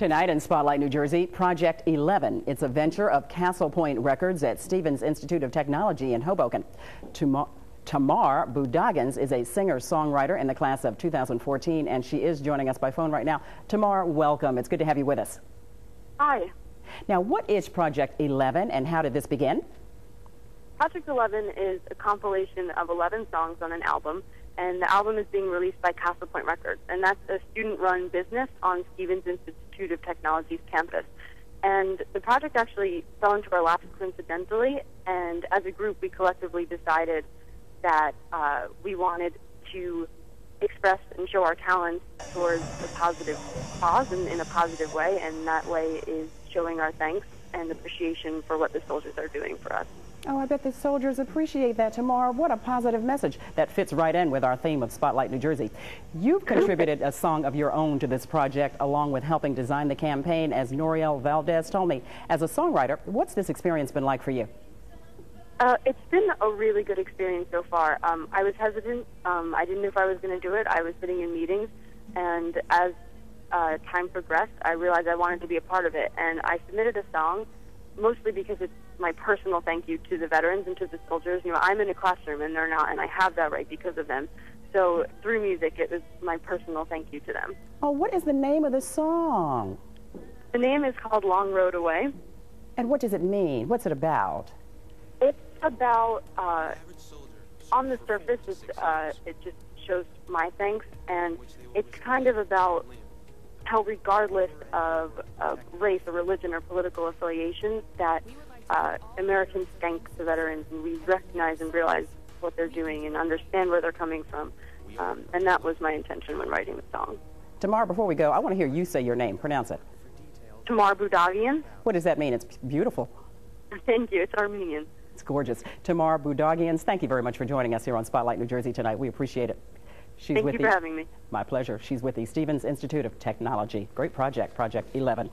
Tonight in Spotlight, New Jersey, Project 11. It's a venture of Castle Point Records at Stevens Institute of Technology in Hoboken. Tamar, Tamar Budagians is a singer-songwriter in the class of 2014, and she is joining us by phone right now. Tamar, welcome. It's good to have you with us. Hi. Now, what is Project 11, and how did this begin? Project 11 is a compilation of 11 songs on an album and the album is being released by Castle Point Records, and that's a student-run business on Stevens Institute of Technology's campus. And the project actually fell into our laps coincidentally, and as a group, we collectively decided that uh, we wanted to express and show our talents towards a positive cause and in a positive way, and that way is showing our thanks and appreciation for what the soldiers are doing for us. Oh, I bet the soldiers appreciate that tomorrow. What a positive message that fits right in with our theme of Spotlight New Jersey. You've contributed a song of your own to this project along with helping design the campaign as Noriel Valdez told me. As a songwriter, what's this experience been like for you? Uh, it's been a really good experience so far. Um, I was hesitant. Um, I didn't know if I was going to do it. I was sitting in meetings, and as uh, time progressed, I realized I wanted to be a part of it. And I submitted a song mostly because it's my personal thank you to the veterans and to the soldiers. You know, I'm in a classroom and they're not, and I have that right because of them. So through music, it was my personal thank you to them. Oh, what is the name of the song? The name is called Long Road Away. And what does it mean? What's it about? It's about, uh, on the surface, it's, uh, it just shows my thanks, and it's kind of about how regardless of, of race or religion or political affiliation, that uh, Americans thank the veterans and we recognize and realize what they're doing and understand where they're coming from. Um, and that was my intention when writing the song. Tamar, before we go, I want to hear you say your name. Pronounce it. Tamar Budagian. What does that mean? It's beautiful. Thank you. It's Armenian. It's gorgeous. Tamar Budagians, thank you very much for joining us here on Spotlight New Jersey tonight. We appreciate it. She's Thank you the, for having me. My pleasure. She's with the Stevens Institute of Technology. Great project, Project 11.